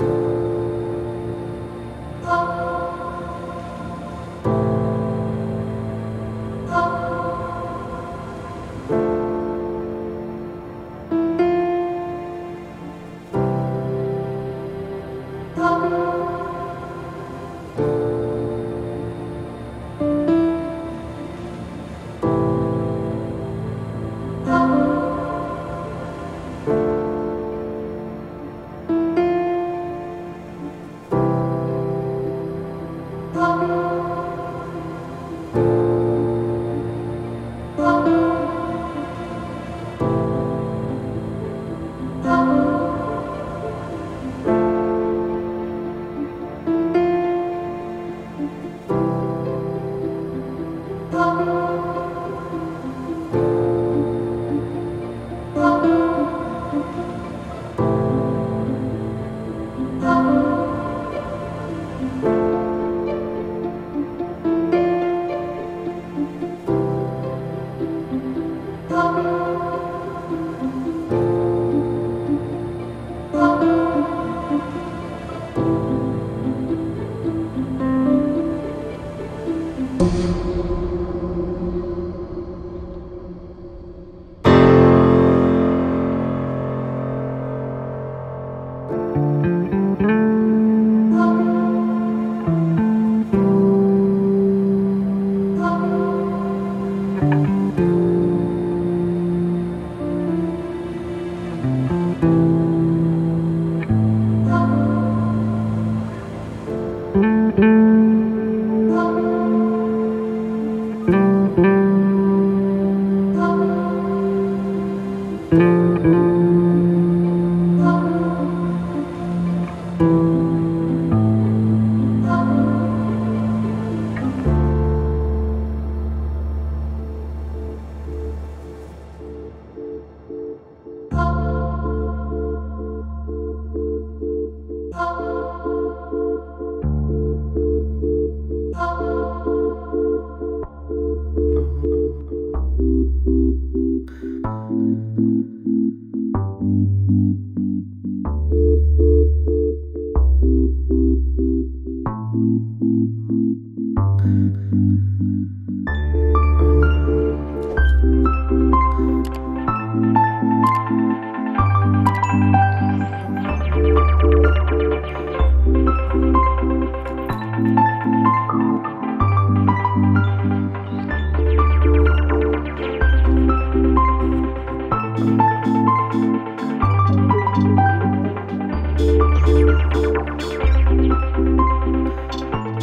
嗯。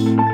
Podcast.